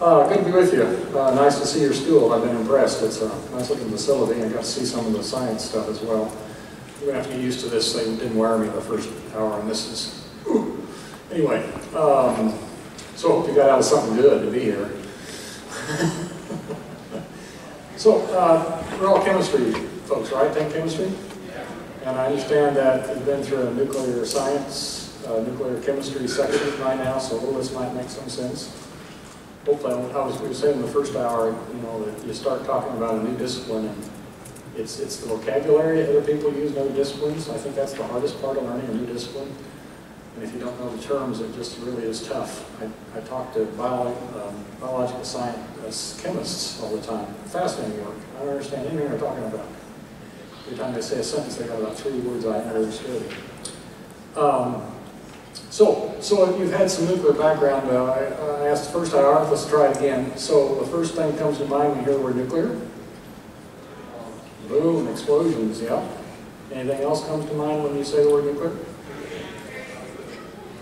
Uh, good to be with you. Uh, nice to see your school. I've been impressed. It's a nice looking facility. I got to see some of the science stuff as well. You're going to have to get used to this. They didn't wire me the first hour, and this is. Whew. Anyway, um, so hope you got out of something good to be here. so, uh, we're all chemistry folks, right? Think chemistry? And I understand that you've been through a nuclear science, uh, nuclear chemistry section by now, so all this might make some sense hopefully, I was, we were saying in the first hour, you know, that you start talking about a new discipline and it's, it's the vocabulary other people use in other disciplines. I think that's the hardest part of learning a new discipline. And if you don't know the terms, it just really is tough. I, I talk to bio, um, biological science chemists all the time. Fascinating work. I don't understand anything they're talking about. Every time they say a sentence, they got about three words I never understood. Um, so, so you've had some nuclear background. Uh, I, I, asked the first hour, let's try again. So the first thing that comes to mind when you hear the word nuclear? Boom, explosions, yeah. Anything else comes to mind when you say the word nuclear?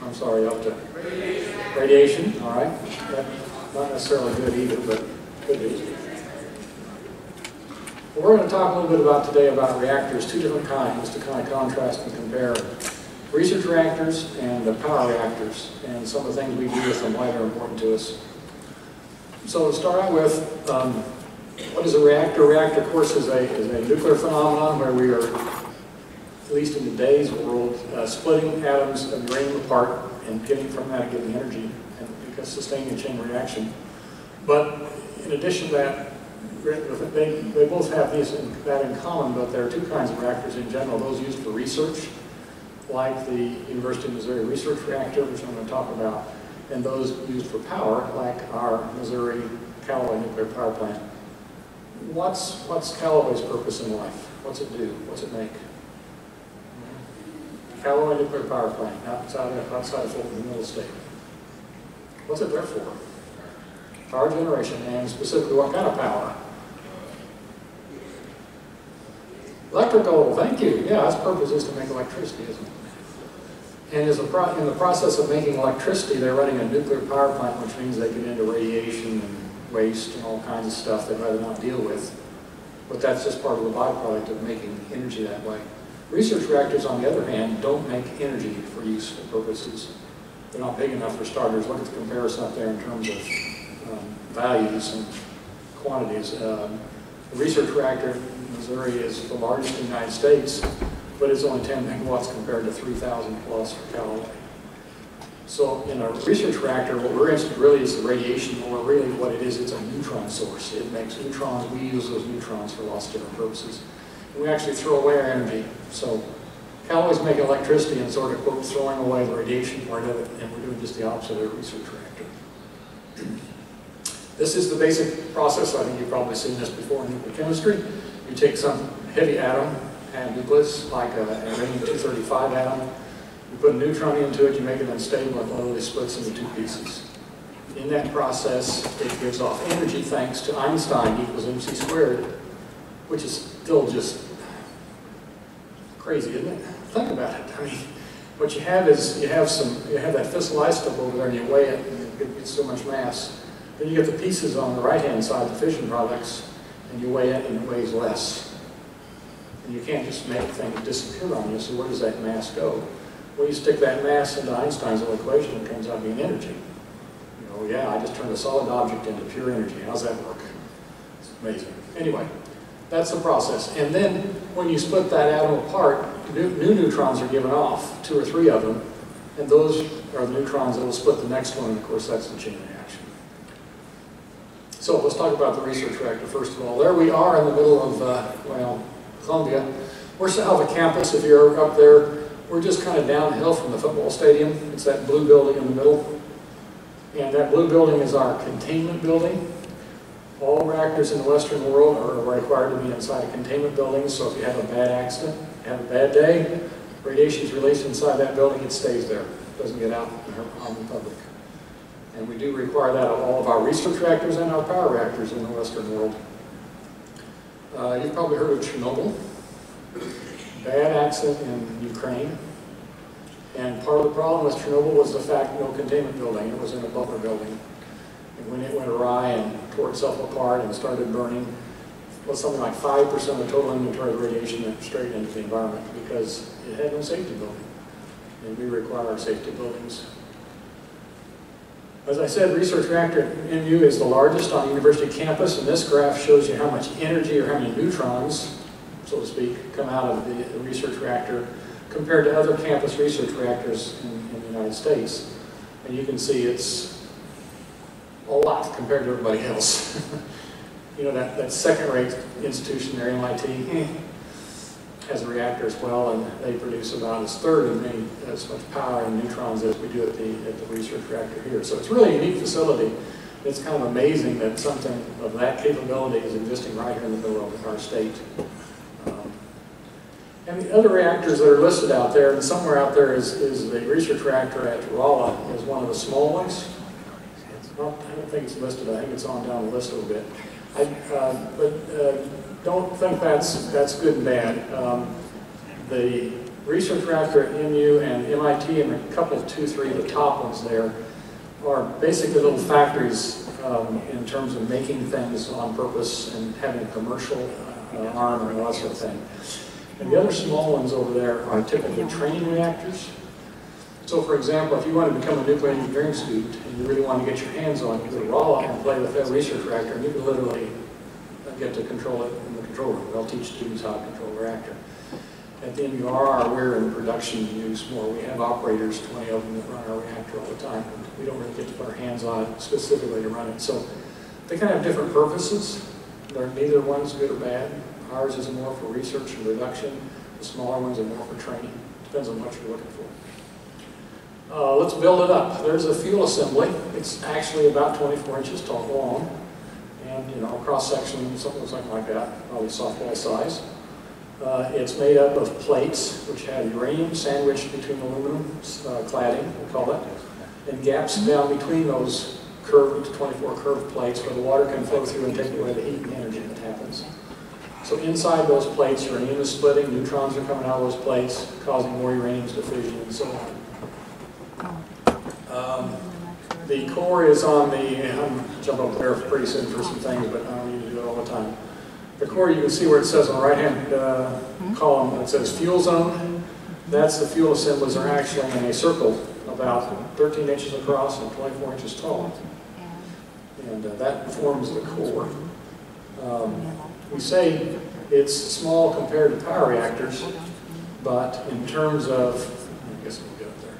I'm sorry, up to radiation. Radiation, all right. Not necessarily good either, but could be. We're going to talk a little bit about today about reactors, two different kinds, to kind of contrast and compare research reactors and the power reactors, and some of the things we do with them, why they're important to us. So to start out with, um, what is a reactor? A reactor, of course, is a, is a nuclear phenomenon where we are, at least in today's world, uh, splitting atoms and draining them apart and getting from that getting energy and because sustaining a chain reaction. But in addition to that, they, they both have these in, that in common, but there are two kinds of reactors in general, those used for research like the University of Missouri Research Reactor, which I'm going to talk about, and those used for power, like our Missouri Callaway Nuclear Power Plant. What's, what's Callaway's purpose in life? What's it do? What's it make? Callaway Nuclear Power Plant, outside of, outside of Fulton Middle State. What's it there for? Power generation, and specifically what kind of power? Electrical, thank you. Yeah, its purpose is to make electricity, isn't it? And as a in the process of making electricity, they're running a nuclear power plant, which means they get into radiation and waste and all kinds of stuff they'd rather not deal with. But that's just part of the byproduct of making energy that way. Research reactors, on the other hand, don't make energy for useful purposes. They're not big enough for starters. Look at the comparison up there in terms of um, values and quantities. Um, a research reactor Missouri is the largest in the United States, but it's only 10 megawatts compared to 3,000 plus for Callaway. So in a research reactor, what we're interested in really is the radiation, or really what it is, it's a neutron source. It makes neutrons, we use those neutrons for lots of different purposes. And we actually throw away our energy. So Callaway's making electricity and sort of, quote, throwing away the radiation part of it, and we're doing just the opposite of a research reactor. This is the basic process. I think you've probably seen this before in nuclear chemistry. You take some heavy atom, and nucleus, like a, a uranium-235 atom. You put a neutron into it, you make it unstable, and literally splits into two pieces. In that process, it gives off energy thanks to Einstein equals mc squared, which is still just crazy, isn't it? Think about it. I mean, what you have is you have some, you have that fissile isotope over there, and you weigh it, and it gets so much mass. Then you get the pieces on the right-hand side, the fission products, and you weigh it, and it weighs less. And you can't just make things disappear on you, so where does that mass go? Well, you stick that mass into Einstein's little equation, it comes out being energy. You know, yeah, I just turned a solid object into pure energy. How's that work? It's amazing. Anyway, that's the process. And then when you split that atom apart, new, new neutrons are given off, two or three of them, and those are the neutrons that will split the next one, and of course that's the chain reaction. So let's talk about the research reactor first of all. There we are in the middle of, uh, well, Columbia. We're south of campus, if you're up there. We're just kind of downhill from the football stadium. It's that blue building in the middle. And that blue building is our containment building. All reactors in the Western world are required to be inside a containment building, so if you have a bad accident, have a bad day, radiation is released inside that building, it stays there. It doesn't get out on the public. And we do require that of all of our research reactors and our power reactors in the Western world. Uh, you've probably heard of Chernobyl. Bad accident in Ukraine. And part of the problem with Chernobyl was the fact no containment building. It was in a bunker building. And when it went awry and tore itself apart and started burning, was something like 5% of the total inventory of radiation went straight into the environment because it had no safety building. And we require safety buildings. As I said, Research Reactor MU is the largest on university campus, and this graph shows you how much energy or how many neutrons, so to speak, come out of the, research reactor compared to other campus research reactors in, in the United States. And you can see it's a lot compared to everybody else. you know, that, that second-rate institution there, MIT, eh, has a reactor as well, and they produce about a third of many, as much power and neutrons as we do at the, at the research reactor here. So it's really a unique facility. It's kind of amazing that something of that capability is existing right here in the middle of our state. Um, and the other reactors that are listed out there, and somewhere out there is, is the research reactor at Rolla, is one of the small ones. Not, I don't think it's listed, I think it's on down the list a little bit. I, uh, but uh, don't think that's, that's good and bad. Um, the research reactor at MU and MIT and a couple, two, three of the top ones there are basically little factories um, in terms of making things on purpose and having a commercial uh, arm and that sort of thing. And the other small ones over there are typically training reactors. So for example, if you want to become a nuclear engineering student and you really want to get your hands on, you could roll and play with that research reactor and you can literally get to control it in the control room. They'll teach students how to control the reactor. At the MURR, we're in production use more. We have operators, 20 of them that run our reactor all the time. We don't really get to put our hands on it specifically to run it. So they kind of have different purposes. They're, neither one's good or bad. Ours is more for research and production. The smaller ones are more for training. Depends on what you're looking for. Uh, let's build it up. There's a fuel assembly. It's actually about 24 inches tall, long, and you know, cross section, something, something like that, probably softball size. Uh, it's made up of plates, which have uranium sandwiched between aluminum uh, cladding, we call it, and gaps down between those curved, 24 curved plates where the water can flow through and take away the heat and energy that happens. So inside those plates, uranium is splitting, neutrons are coming out of those plates, causing more uranium diffusion and so on. Um, the core is on the, I'm jumping up there pretty soon for some things, but I don't need to do it all the time. The core, you can see where it says on the right-hand uh, column, it says fuel zone. That's the fuel assemblies are actually in a circle about 13 inches across and 24 inches tall. And uh, that forms the core. Um, we say it's small compared to power reactors, but in terms of, I guess we'll get up there.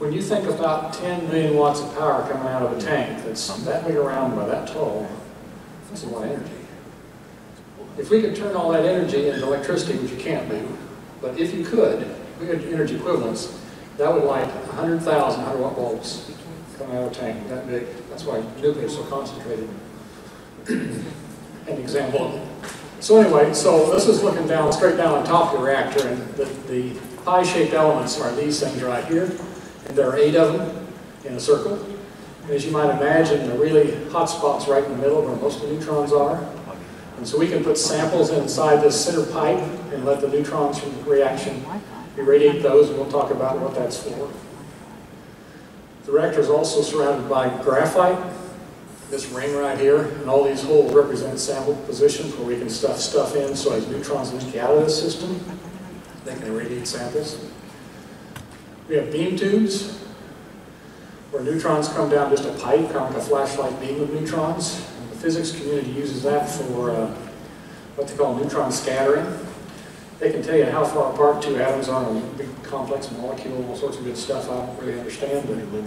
When you think about 10 million watts of power coming out of a tank that's that big around by that tall, that's a lot of energy. If we could turn all that energy into electricity, which you can't do, but if you could, we had energy equivalents, that would light 100,000 100 watt bulbs coming out of a tank that big. That's why nuclear is so concentrated. An example. So anyway, so this is looking down, straight down on top of the reactor, and the, the pie-shaped elements are these things right here, and there are eight of them in a circle. And as you might imagine, the really hot spots right in the middle where most of the neutrons are. And so we can put samples inside this center pipe and let the neutrons from the reaction irradiate those, and we'll talk about what that's for. The reactor is also surrounded by graphite, this ring right here, and all these holes represent sample positions where we can stuff stuff in so as neutrons leak out of the system, they can irradiate samples. We have beam tubes, where neutrons come down just a pipe, kind of like a flashlight beam of neutrons. And the physics community uses that for uh, what they call neutron scattering. They can tell you how far apart two atoms are in a big complex molecule, all sorts of good stuff I don't really understand, but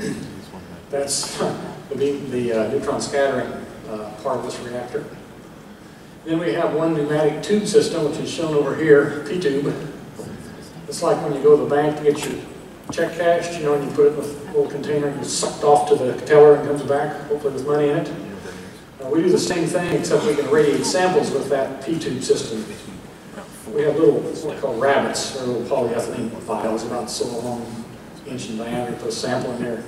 that's the, beam, the uh, neutron scattering uh, part of this reactor. Then we have one pneumatic tube system, which is shown over here, P-tube. It's like when you go to the bank to get your check cashed, you know, and you put it in a little container and it's sucked off to the teller and comes back, hopefully with money in it. Uh, we do the same thing, except we can radiate samples with that P-tube system. We have little, what we call rabbits, they're little polyethylene vials about so long, inch in diameter, put a sample in there,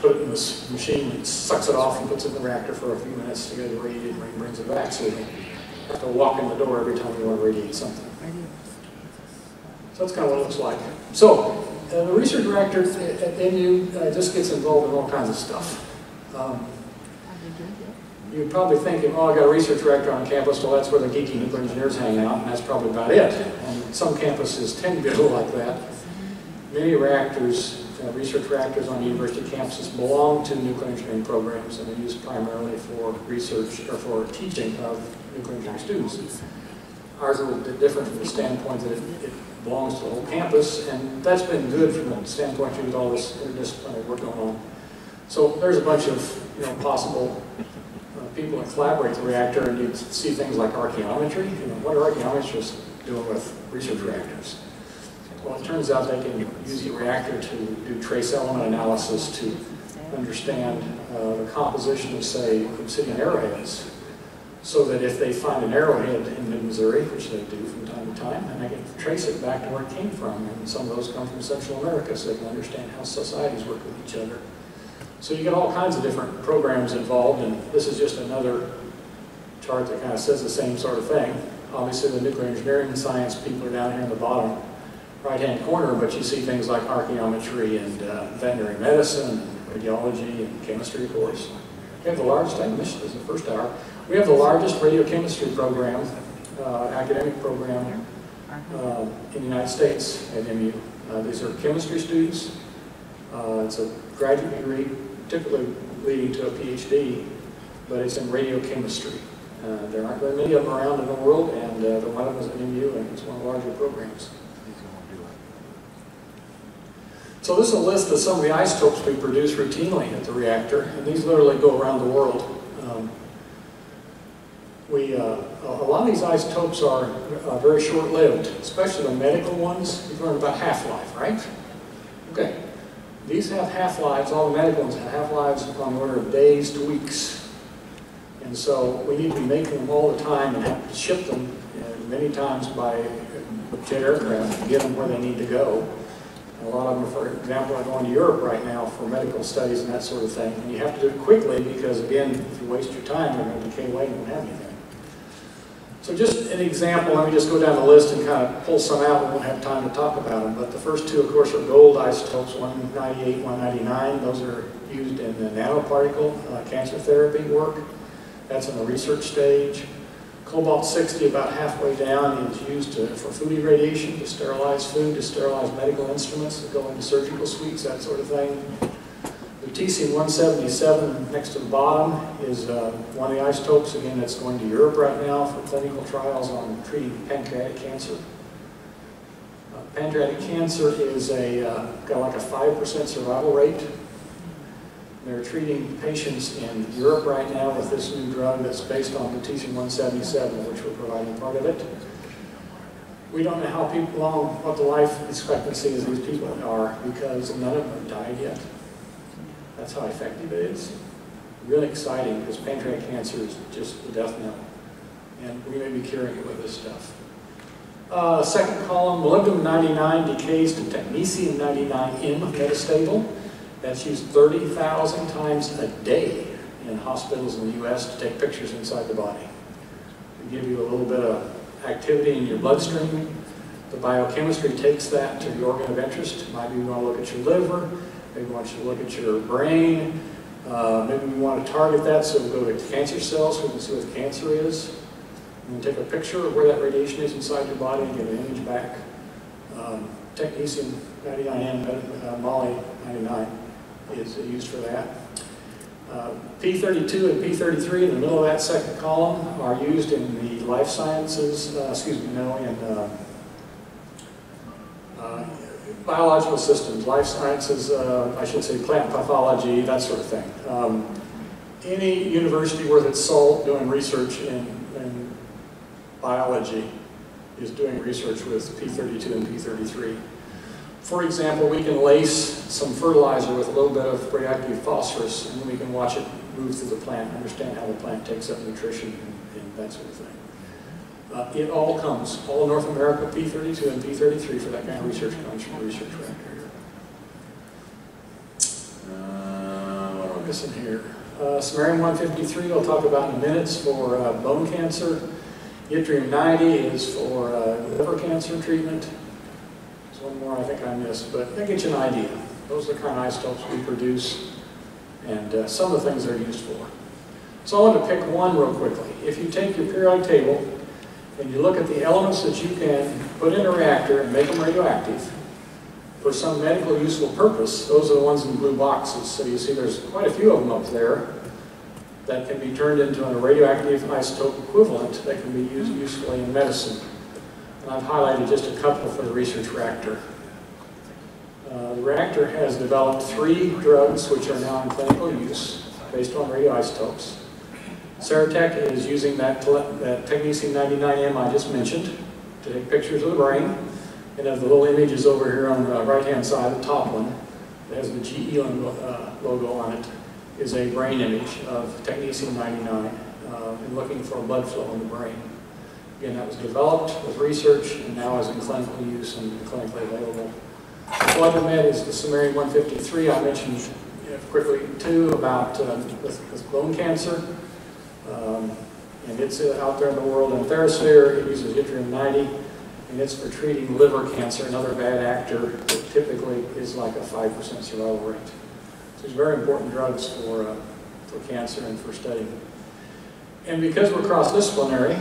put it in this machine, it sucks it off and puts it in the reactor for a few minutes to get it radiated and brings it back. So you have to walk in the door every time you want to radiate something. So that's kind of what it looks like. So uh, the research reactor at MU uh, just gets involved in all kinds of stuff. Um, You're probably thinking, oh, I've got a research reactor on campus, well, that's where the geeky nuclear engineers hang out, and that's probably about it. And some campuses tend to be like that. Many reactors, uh, research reactors on university campuses belong to nuclear engineering programs and are used primarily for research or for teaching of nuclear engineering students. Ours are a little bit different from the standpoint that it, it belongs to the whole campus, and that's been good from the standpoint of all this interdisciplinary work going on. So there's a bunch of you know possible uh, people that collaborate the reactor, and you see things like archaeometry. You know, what are archaeometrists doing with research reactors? Well, it turns out they can use the reactor to do trace element analysis to understand uh, the composition of, say, obsidian arrowheads so that if they find an arrowhead in mid-Missouri, which they do from time to time, and they can trace it back to where it came from. And some of those come from Central America, so they can understand how societies work with each other. So you get all kinds of different programs involved, and this is just another chart that kind of says the same sort of thing. Obviously, the nuclear engineering science people are down here in the bottom right-hand corner, but you see things like archaeometry and uh, veterinary medicine, and radiology, and chemistry, of course. We have the largest, this in the first hour, we have the largest radiochemistry program, uh, academic program uh, in the United States at MU. Uh, these are chemistry students. Uh, it's a graduate degree, typically leading to a PhD, but it's in radiochemistry. Uh, there aren't very many of them around in the world, and uh, the one of them is at MU, and it's one of the larger programs. So this is a list of some of the isotopes we produce routinely at the reactor, and these literally go around the world. We, uh, a lot of these isotopes are uh, very short-lived, especially the medical ones. You've learned about half-life, right? Okay. These have half-lives, all the medical ones have half-lives on the order of days to weeks. And so we need to be making them all the time and have to ship them uh, many times by jet aircraft to get them where they need to go. A lot of them, for example, are going to Europe right now for medical studies and that sort of thing. And you have to do it quickly because, again, if you waste your time, they're going to decay away and won't have anything. So just an example, let me just go down the list and kind of pull some out. We won't have time to talk about them. But the first two, of course, are gold isotopes, 198, 199. Those are used in the nanoparticle uh, cancer therapy work. That's in the research stage. Cobalt-60, about halfway down, is used to, for food irradiation, to sterilize food, to sterilize medical instruments that go into surgical suites, that sort of thing. Lutetium-177 next to the bottom is uh, one of the isotopes, again, that's going to Europe right now for clinical trials on treating pancreatic cancer. Uh, pancreatic cancer is a, uh, got like a 5% survival rate. They're treating patients in Europe right now with this new drug that's based on lutetium-177, which we're providing part of it. We don't know how people, long, what the life expectancy of these people are because none of them died yet. That's how effective it is. Really exciting because pancreatic cancer is just the death knell. And we may be curing it with this stuff. Uh, second column, molybdenum-99 decays to technetium-99M metastable. That's used 30,000 times a day in hospitals in the U.S. to take pictures inside the body. To give you a little bit of activity in your bloodstream. The biochemistry takes that to the organ of interest. Maybe you want to look at your liver, Maybe we want you to look at your brain. Uh, maybe we want to target that so we'll go to cancer cells so we can see what the cancer is. And take a picture of where that radiation is inside your body and get an image back. Um, technetium 99M, uh, Moly 99 is used for that. Uh, P32 and P33 in the middle of that second column are used in the life sciences, uh, excuse me, no, in uh, biological systems, life sciences, uh, I should say plant pathology, that sort of thing. Um, any university worth its salt doing research in, in biology is doing research with P32 and P33. For example, we can lace some fertilizer with a little bit of radioactive phosphorus and we can watch it move through the plant, understand how the plant takes up nutrition and, and that sort of thing. Uh, it all comes, all North America, P32 and P33 for that kind of research comes from the research reactor. Uh, what am I missing here? Uh, Samarium-153 I'll talk about in a minutes for uh, bone cancer. Yttrium-90 is for uh, liver cancer treatment. There's one more I think I missed, but that gets you an idea. Those are the kind of isotopes we produce and uh, some of the things they're used for. So I want to pick one real quickly. If you take your periodic table and you look at the elements that you can put in a reactor and make them radioactive for some medical useful purpose, those are the ones in blue boxes. So you see there's quite a few of them up there that can be turned into a radioactive isotope equivalent that can be used usefully in medicine. And I've highlighted just a couple for the research reactor. Uh, the reactor has developed three drugs which are now in clinical use based on radioisotopes. Ceretec is using that, that technetium-99m I just mentioned to take pictures of the brain. And of the little images over here on the right-hand side, the top one, that has the GE uh, logo on it, is a brain image of technetium-99 uh, and looking for blood flow in the brain. Again, that was developed with research and now is in clinical use and clinically available. Quadramet is the Samarium 153 I mentioned quickly too about uh, with, with, bone cancer. Um, and it's out there in the world in TheraSphere. It uses yttrium-90 and it's for treating liver cancer, another bad actor that typically is like a 5% survival rate. So it's very important drugs for, uh, for cancer and for studying. And because we're cross-disciplinary,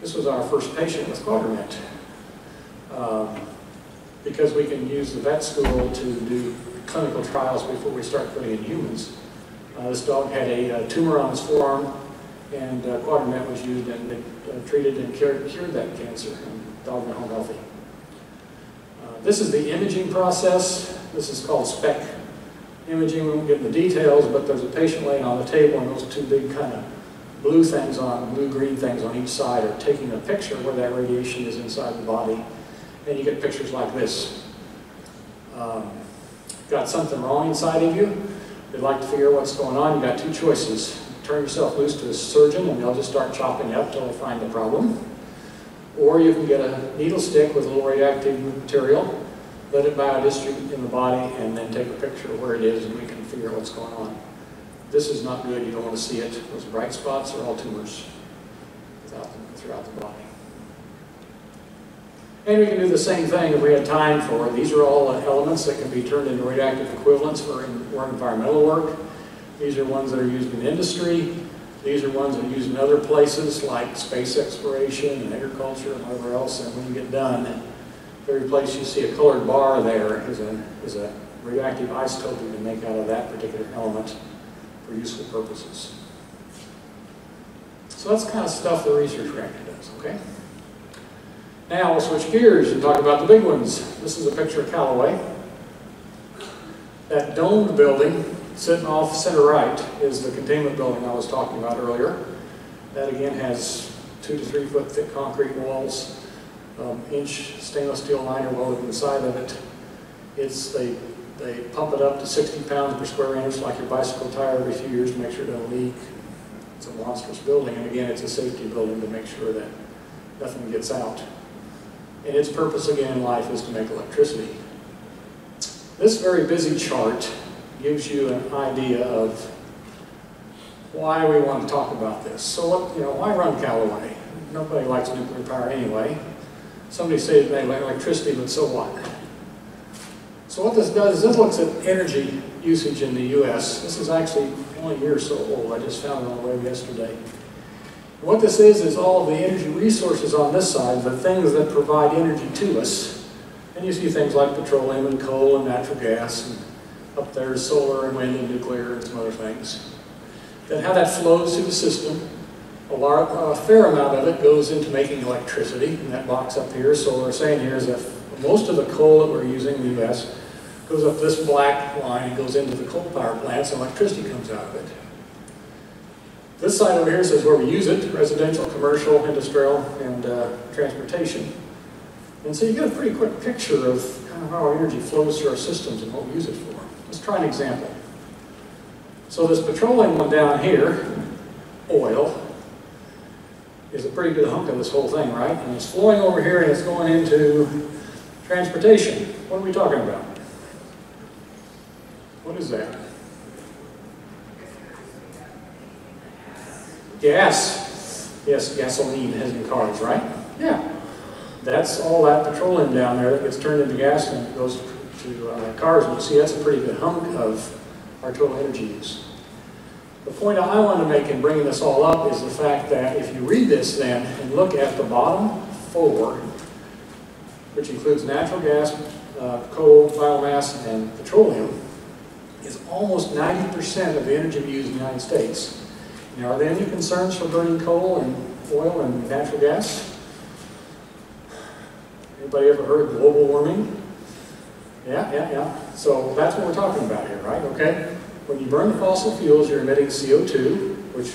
this was our first patient with Quadramet. Um, because we can use the vet school to do clinical trials before we start putting in humans. Uh, this dog had a, a, uh, tumor on his forearm, and uh, Quadramet was used and it uh, treated and cured, cured that cancer, and the dog went home healthy. Uh, this is the imaging process. This is called SPECT imaging. We won't get into the details, but there's a patient laying on the table, and those two big kind of blue things on, blue-green things on each side are taking a picture where that radiation is inside the body. And you get pictures like this. Um, got something wrong inside of you, they'd like to figure out what's going on, you've got two choices. Turn yourself loose to a surgeon and they'll just start chopping you up until they find the problem. Or you can get a needle stick with a little radioactive material, let it biodistribute in the body, and then take a picture of where it is and we can figure out what's going on. This is not good, you don't want to see it. Those bright spots are all tumors throughout the body. And we can do the same thing if we had time for it. These are all elements that can be turned into radioactive equivalents for, for environmental work. These are ones that are used in industry. These are ones that are used in other places like space exploration and agriculture and whatever else. And when you get done, every place you see a colored bar there is a, is a radioactive isotope you can make out of that particular element for useful purposes. So that's kind of stuff the research reactor does, okay? Now we'll switch gears and talk about the big ones. This is a picture of Callaway. That domed building sitting off center right is the containment building I was talking about earlier. That again has two to three foot thick concrete walls, um, inch stainless steel liner welded in the side of it. It's they they pump it up to 60 pounds per square inch like your bicycle tire every few years to make sure it doesn't leak. It's a monstrous building and again it's a safety building to make sure that nothing gets out. And its purpose again in life is to make electricity. This very busy chart gives you an idea of why we want to talk about this. So you know, why run Callaway? Nobody likes nuclear power anyway. Somebody says they like electricity, but so what? So what this does is this looks at energy usage in the U.S. This is actually only a year or so old. I just found it on the web yesterday. What this is, is all the energy resources on this side, the things that provide energy to us. And you see things like petroleum and coal and natural gas, and up there is solar and wind and nuclear and some other things. Then how that flows through the system. A, large, a fair amount of it goes into making electricity in that box up here. So what we're saying here is that most of the coal that we're using in the U.S. goes up this black line and goes into the coal power plants and electricity comes out of it. This side over here says where we use it, residential, commercial, industrial, and uh, transportation. And so you get a pretty quick picture of kind of how our energy flows through our systems and what we use it for. Let's try an example. So this petroleum one down here, oil, is a pretty good hunk of this whole thing, right? And it's flowing over here and it's going into transportation. What are we talking about? What is that? Gas. Yes, gasoline has in cars, right? Yeah. That's all that petroleum down there that gets turned into gas and goes to uh, cars. And you see that's a pretty good hunk of our total energy use. The point I want to make in bringing this all up is the fact that if you read this then and look at the bottom four, which includes natural gas, uh, coal, biomass, and petroleum, is almost 90% of the energy we use in the United States. Are there any concerns for burning coal and oil and natural gas? Anybody ever heard of global warming? Yeah, yeah, yeah. So that's what we're talking about here, right? Okay? When you burn fossil fuels, you're emitting CO2, which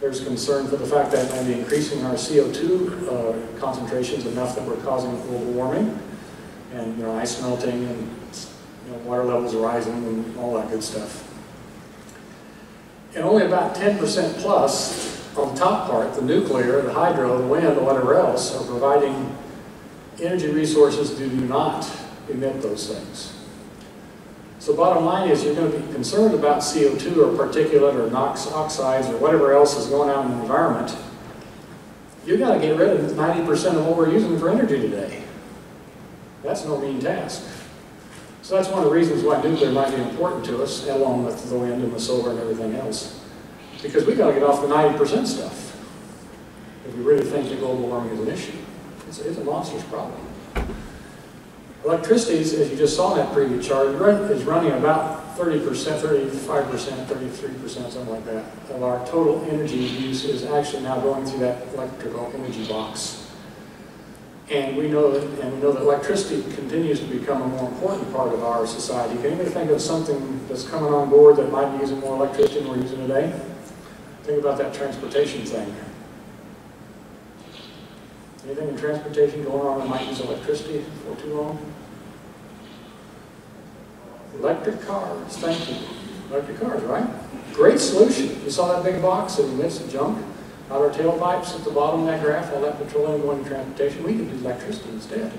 there's concern for the fact that maybe increasing our CO2 uh, concentrations enough that we're causing global warming and you know, ice melting and you know, water levels rising and all that good stuff. And only about 10% plus on the top part, the nuclear, the hydro, the wind, whatever else, are providing energy resources that do not emit those things. So bottom line is you're going to be concerned about CO2 or particulate or NOx oxides or whatever else is going on in the environment. You've got to get rid of 90% of what we're using for energy today. That's no mean task. So that's one of the reasons why nuclear might be important to us, along with the wind and the solar and everything else. Because we've got to get off the 90% stuff if we really think that global warming is an issue. It's, it's a monstrous problem. Electricity, as you just saw in that previous chart, is running about 30%, 35%, 33%, something like that, of our total energy use is actually now going through that electrical energy box. And we know that, and we know that electricity continues to become a more important part of our society. Can anybody think of something that's coming on board that might be using more electricity than we're using today? Think about that transportation thing. Anything in transportation going on that might use electricity for too long? Electric cars, thank you. Electric cars, right? Great solution. You saw that big box that emits the junk out our tailpipes at the bottom of that graph, all that petroleum going to transportation. We could do electricity instead.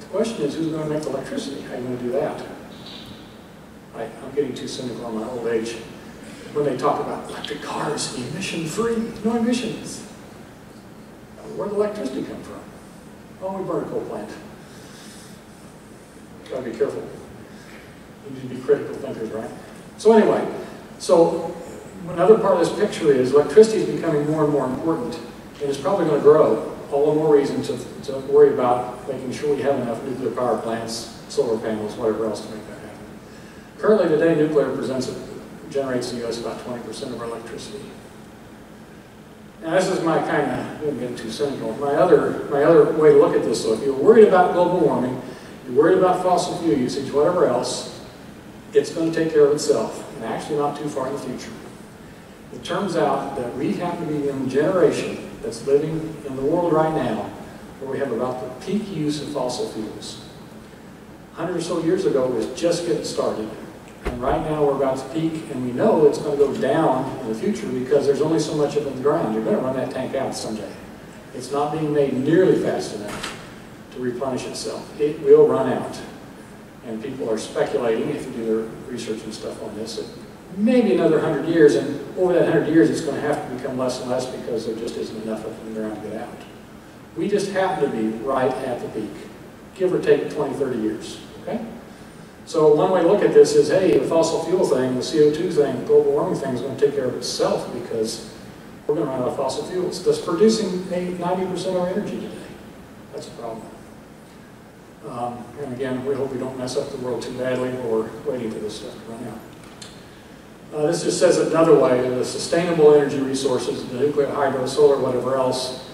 The question is, who's going to make the electricity? How are you going to do that? I, I'm getting too cynical on my old age. When they talk about electric cars, emission-free, no emissions. Where'd electricity come from? Oh, we burn a coal plant. Gotta be careful. You need to be critical thinkers, right? So anyway, so another part of this picture is electricity is becoming more and more important, and it's probably going to grow. All the more reason to, to worry about making sure we have enough nuclear power plants, solar panels, whatever else to make that happen. Currently today, nuclear presents, generates in the U.S. about 20% of our electricity. Now this is my kind of, I'm getting too cynical. My other, my other way to look at this, though, if you're worried about global warming, you're worried about fossil fuel usage, whatever else, it's going to take care of itself, and actually not too far in the future. It turns out that we happen to be the generation that's living in the world right now where we have about the peak use of fossil fuels. 100 or so years ago, it was just getting started. And right now we're about to peak, and we know it's going to go down in the future because there's only so much of it in the ground. You're going to run that tank out someday. It's not being made nearly fast enough to replenish itself. It will run out. And people are speculating, if you do their research and stuff on this, maybe another 100 years, and over that 100 years it's going to have to become less and less because there just isn't enough of it in the ground to get out. We just happen to be right at the peak, give or take 20, 30 years, okay? So one way to look at this is, hey, the fossil fuel thing, the CO2 thing, global warming thing is going to take care of itself because we're going to run out of fossil fuels. That's producing 90% of our energy today. That's a problem. Um, and again, we hope we don't mess up the world too badly or waiting for this stuff to run out. Uh, this just says it another way, the sustainable energy resources, the nuclear, hydro, solar, whatever else,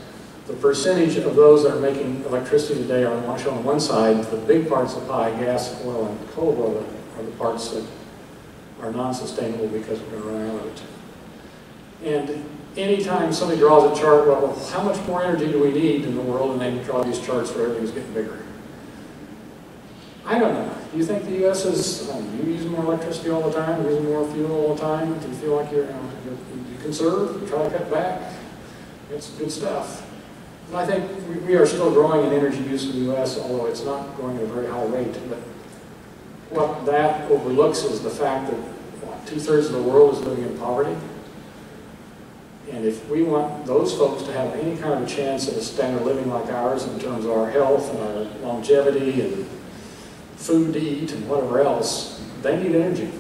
the percentage of those that are making electricity today are shown on one side. The big parts of pie, gas, oil, and coal, are the, are the parts that are non-sustainable because we're going to run out of it. And anytime somebody draws a chart, well, how much more energy do we need in the world? And they draw these charts where everything's getting bigger. I don't know. Do you think the U.S. is, um, you using more electricity all the time, using more fuel all the time? Do you feel like you're, you, know, you conserve, you try to cut back? It's good stuff. And I think we, we are still growing in energy use in the U.S., although it's not growing at a very high rate. But what that overlooks is the fact that two-thirds of the world is living in poverty. And if we want those folks to have any kind of chance at a standard living like ours in terms of our health and our longevity and food to eat and whatever else, they need energy.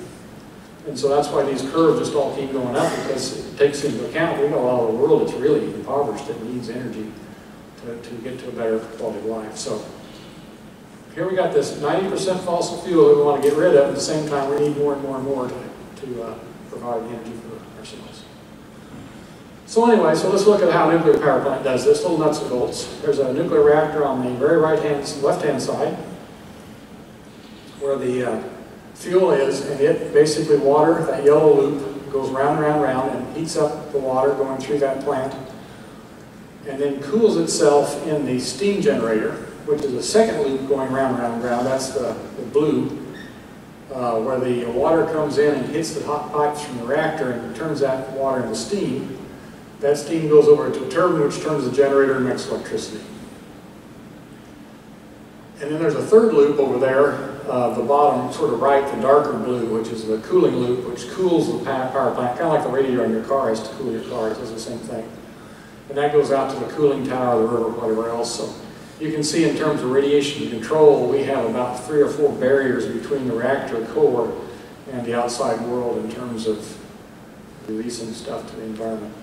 And so that's why these curves just all keep going up because it takes into account, we know all the world it's really impoverished, it needs energy to, to get to a better quality of life. So here we got this 90% fossil fuel that we want to get rid of, at the same time we need more and more and more to, to uh, provide energy for ourselves. So anyway, so let's look at how a nuclear power plant does this, little nuts and bolts. There's a nuclear reactor on the very right-hand, left-hand side, where the uh, fuel is, and it basically water, that yellow loop, goes round, round, round, and heats up the water going through that plant, and then cools itself in the steam generator, which is a second loop going round, round, round. That's the, the blue, uh, where the water comes in and hits the hot pipes from the reactor and turns that water into steam. That steam goes over to a turbine, which turns the generator and makes electricity. And then there's a third loop over there uh, the bottom sort of right, the darker blue, which is the cooling loop, which cools the power plant, kind of like the radiator in your car has to cool your car, it does the same thing. And that goes out to the cooling tower, the river, whatever else. So you can see in terms of radiation control, we have about three or four barriers between the reactor core and the outside world in terms of releasing stuff to the environment.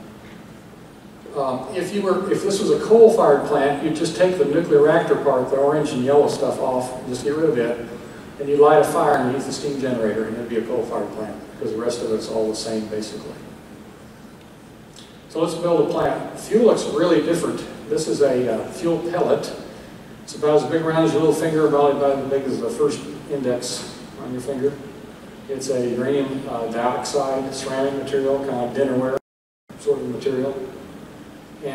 Um, if you were, if this was a coal-fired plant, you'd just take the nuclear reactor part, the orange and yellow stuff off, just get rid of it and you light a fire and use the steam generator and it'd be a coal-fired plant because the rest of it's all the same basically. So let's build a plant. Fuel looks really different. This is a uh, fuel pellet. It's about as big around as your little finger, about as big as the first index on your finger. It's a uranium uh, dioxide ceramic material, kind of dinnerware.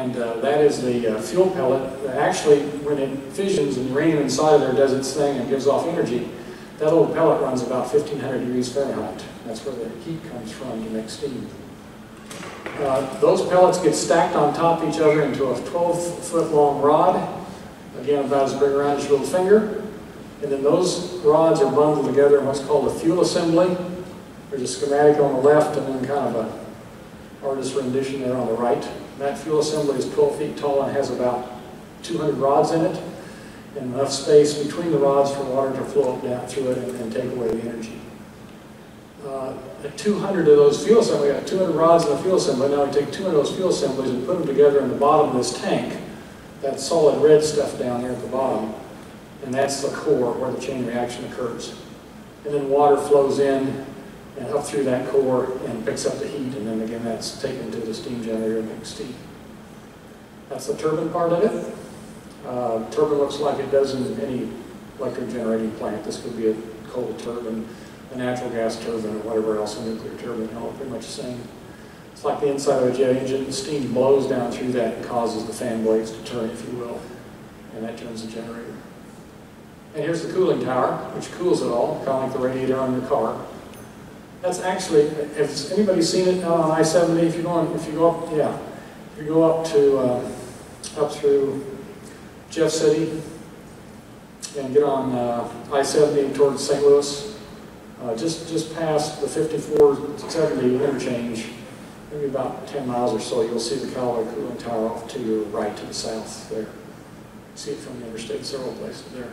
And uh, that is the uh, fuel pellet. Actually, when it fissions and uranium inside of there does its thing and gives off energy, that little pellet runs about 1500 degrees Fahrenheit. That's where the heat comes from to make steam. Uh, those pellets get stacked on top of each other into a 12 foot long rod, again about as big around as your little finger. And then those rods are bundled together in what's called a fuel assembly. There's a schematic on the left and then kind of an artist's rendition there on the right. That fuel assembly is 12 feet tall and has about 200 rods in it and enough space between the rods for water to flow up down through it and, and take away the energy. Uh, 200 of those fuel assemblies, we got 200 rods in a fuel assembly. Now we take 200 of those fuel assemblies and put them together in the bottom of this tank, that solid red stuff down there at the bottom, and that's the core where the chain reaction occurs. And then water flows in and up through that core and picks up the heat, and again that's taken to the steam generator and steam. That's the turbine part of it. Uh, turbine looks like it does in any electric generating plant. This could be a coal turbine, a natural gas turbine, or whatever else, a nuclear turbine, all pretty much the same. It's like the inside of a jet engine. The steam blows down through that and causes the fan blades to turn, if you will, and that turns the generator. And here's the cooling tower, which cools it all, kind of like the radiator on your car. That's actually, has anybody seen it on I-70? If you go on, if you go up, yeah, if you go up to, uh, up through Jeff City and get on uh, I-70 towards St. Louis, uh, just, just past the 5470 interchange, maybe about 10 miles or so, you'll see the Callaway Cooling Tower off to your right to the south there. See it from the interstate several places there.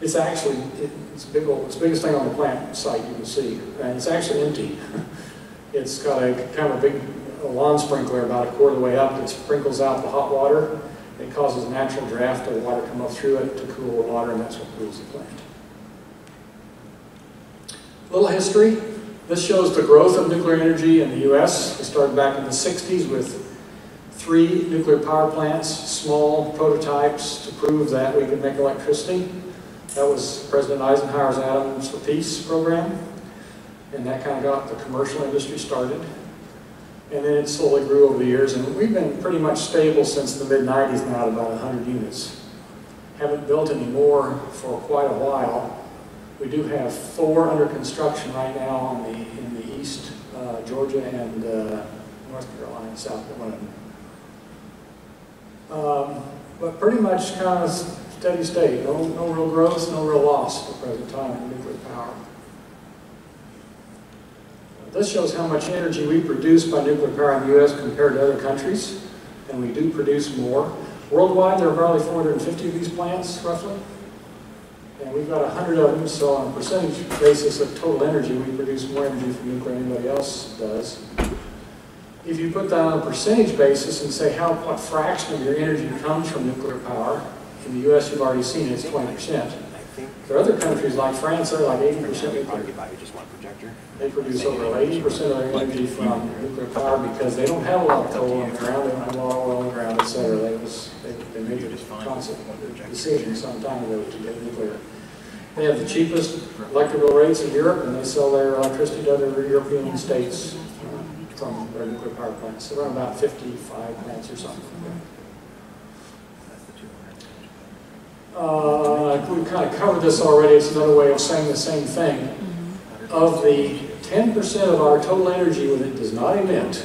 It's actually, it's, big old, it's the biggest thing on the plant site you can see, and it's actually empty. it's got a kind of a big lawn sprinkler about a quarter of the way up that sprinkles out the hot water it causes a natural draft of water come up through it to cool the water, and that's what cools the plant. A little history. This shows the growth of nuclear energy in the U.S. It started back in the 60s with three nuclear power plants, small prototypes to prove that we could make electricity. That was President Eisenhower's Atoms for Peace program, and that kind of got the commercial industry started. And then it slowly grew over the years, and we've been pretty much stable since the mid-90s now at about 100 units. Haven't built any more for quite a while. We do have four under construction right now on the, in the east, uh, Georgia and uh, North Carolina, South Carolina. Um, but pretty much kind of steady state, no, no real growth, no real loss at the present time in nuclear power. This shows how much energy we produce by nuclear power in the U.S. compared to other countries, and we do produce more. Worldwide, there are probably 450 of these plants, roughly. And we've got 100 of them, so on a percentage basis of total energy, we produce more energy from nuclear than anybody else does. If you put that on a percentage basis and say how what fraction of your energy comes from nuclear power, in the U.S. you've already seen it, it's 20 percent. There are other countries like France, they're like 80 percent nuclear. They produce over 80% of their energy from nuclear power because they don't have a lot of coal on the ground, they don't have a lot of oil on the ground, et cetera. They, they, made a conscious decision some time ago to get nuclear. They have the cheapest electrical rates in Europe, and they sell their electricity to other European states uh, from their nuclear power plants. They run about 55 plants or something. Uh, we kind of covered this already. It's another way of saying the same thing. Of the 10% of our total energy when it does not emit,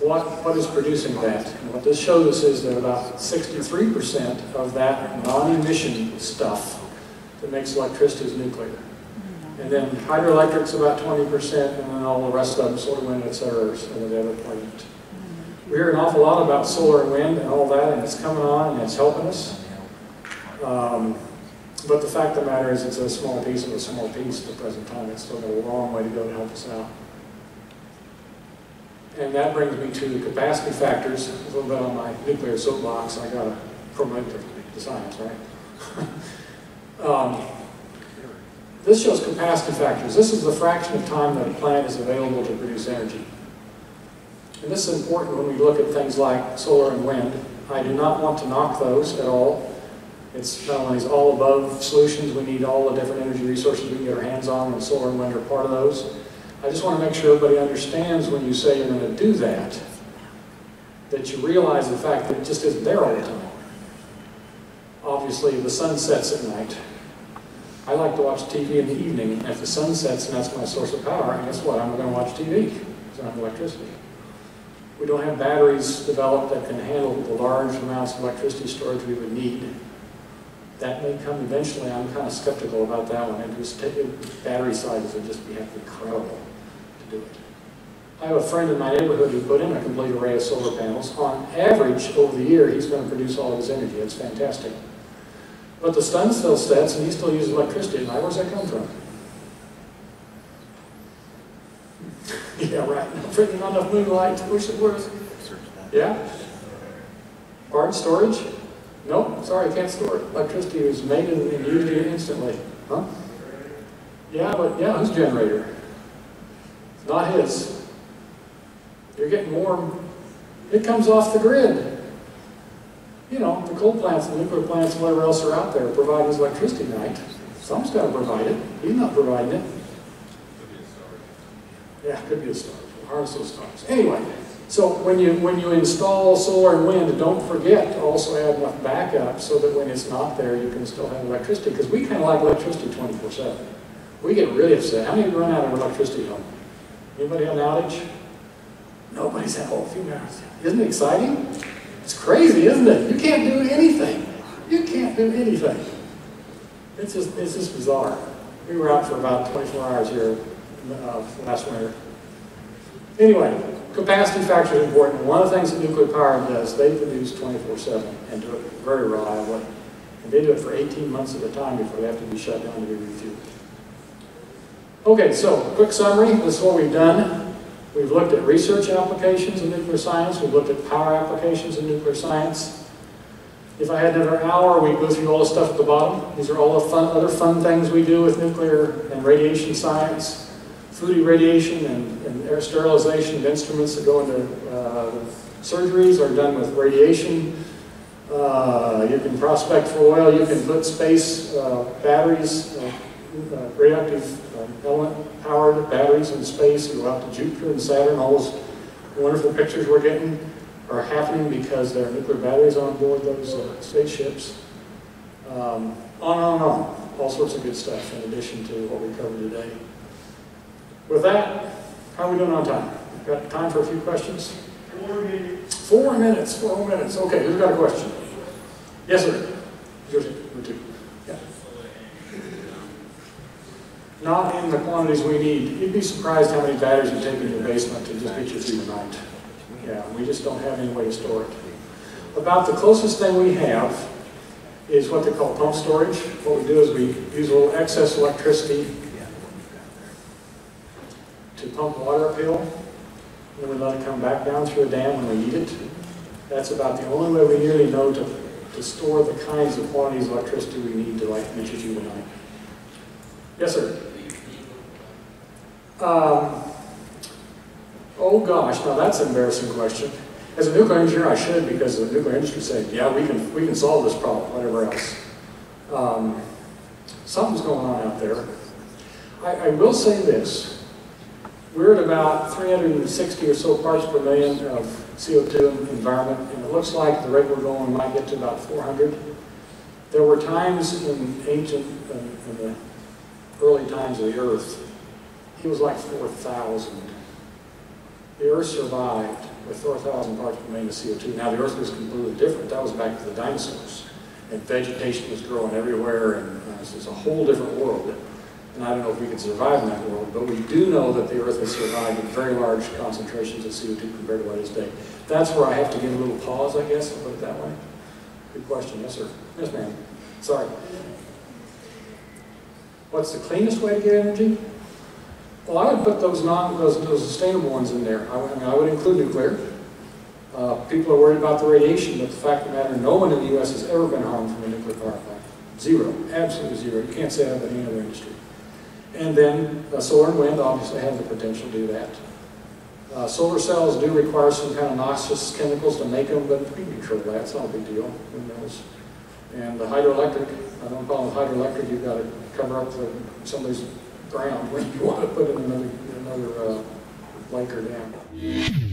what, what is producing that? And what this shows us is that about 63% of that non-emission stuff that makes electricity is nuclear. And then hydroelectric's about 20%, and then all the rest of them, solar, wind, et cetera, is the other. We hear an awful lot about solar and wind and all that, and it's coming on and it's helping us. Um, but the fact of the matter is it's a small piece of a small piece at the present time. It's still a long way to go to help us out. And that brings me to the capacity factors. A little bit on my nuclear soapbox. I got to promote the, the science, right? um, this shows capacity factors. This is the fraction of time that a plant is available to produce energy. And this is important when we look at things like solar and wind. I do not want to knock those at all. It's not only all above solutions, we need all the different energy resources we can get our hands on, and solar and wind are part of those. I just want to make sure everybody understands when you say you're going to do that, that you realize the fact that it just isn't there all the time. Obviously, the sun sets at night. I like to watch TV in the evening. If the sun sets and that's my source of power, guess what? I'm going to watch TV because I have electricity. We don't have batteries developed that can handle the large amounts of electricity storage we would need. That may come eventually. I'm kind of skeptical about that one. And just it, battery sizes would just be incredible to do it. I have a friend in my neighborhood who put in a complete array of solar panels. On average, over the year, he's going to produce all of his energy. It's fantastic. But the sun still sets, and he still uses electricity. Now, where's that come from? yeah, right. Not enough moonlight. Where's it worth? Yeah? Barn storage? Nope, sorry, can't store it. Electricity is made and used instantly. Huh? Yeah, but yeah, whose generator? Not his. You're getting warm. it comes off the grid. You know, the coal plants, the nuclear plants, whatever else are out there providing his electricity night. Someone's got to provide it. He's not providing it. Yeah, could be a star. Harness those stars. Anyway, so when you, when you install solar and wind, don't forget to also add enough backup so that when it's not there, you can still have electricity. Because we kind of like electricity 24-7. We get really upset. How many run out of electricity home? Anybody have an outage? Nobody's had, a few minutes. Isn't it exciting? It's crazy, isn't it? You can't do anything. You can't do anything. It's just, it's just bizarre. We were out for about 24 hours here uh, last winter. Anyway, capacity factor is important. One of the things that nuclear power does, they produce 24-7 and do it very reliably. And they do it for 18 months at a time before they have to be shut down to be refueled. Okay, so quick summary. This is what we've done. We've looked at research applications in nuclear science. We've looked at power applications in nuclear science. If I had another hour, we'd go through all the stuff at the bottom. These are all the fun, other fun things we do with nuclear and radiation science food irradiation and, and, air sterilization of instruments that go into uh, surgeries are done with radiation. Uh, you can prospect for oil, you can put space uh, batteries, uh, uh, radioactive uh, element powered batteries in space, you go out to Jupiter and Saturn, all those wonderful pictures we're getting are happening because there are nuclear batteries on board those spaceships. Um, on and on and on, all sorts of good stuff in addition to what we covered today. With that, how are we doing on time? Got time for a few questions? Four minutes. Four minutes, four minutes. Okay, who's got a question? Yes, sir. Yours, number two. Yeah. Not in the quantities we need. You'd be surprised how many batteries you take in your basement to just get you through the night. Yeah, we just don't have any way to store it. About the closest thing we have is what they call pump storage. What we do is we use a little excess electricity to pump water uphill, and then we let it come back down through a dam when we need it. That's about the only way we really know to, to store the kinds of quantities of electricity we need to like mention you. Yes, sir. Um, oh gosh, now that's an embarrassing question. As a nuclear engineer, I should because the nuclear industry said, yeah, we can, we can solve this problem, whatever else. Um, something's going on out there. I, I will say this. We're at about 360 or so parts per million of CO2 in the environment, and it looks like the rate we're going might get to about 400. There were times in ancient, in the early times of the Earth, it was like 4,000. The Earth survived with 4,000 parts per million of CO2. Now, the Earth was completely different. That was back to the dinosaurs. And vegetation was growing everywhere, and uh, this is a whole different world. And I don't know if we could survive in that world, but we do know that the Earth has survived with very large concentrations of CO2 compared to what it is today. That's where I have to give a little pause, I guess, I'll put it that way. Good question. Yes, sir. Yes, ma'am. Sorry. What's the cleanest way to get energy? Well, I would put those non, those, those sustainable ones in there. I, would- I mean, I would include nuclear. Uh, people are worried about the radiation, but the fact of the matter, no one in the U.S. has ever been harmed from a nuclear power plant. Zero, absolutely zero. You can't say that about any other industry. And then uh, solar and wind obviously have the potential to do that. Uh, solar cells do require some kind of noxious chemicals to make them, but we can control that. It's not a big deal. Who knows? And the hydroelectric, I don't call it hydroelectric. You've got to cover up the, somebody's ground when you want to put in another, another uh, lake or dam.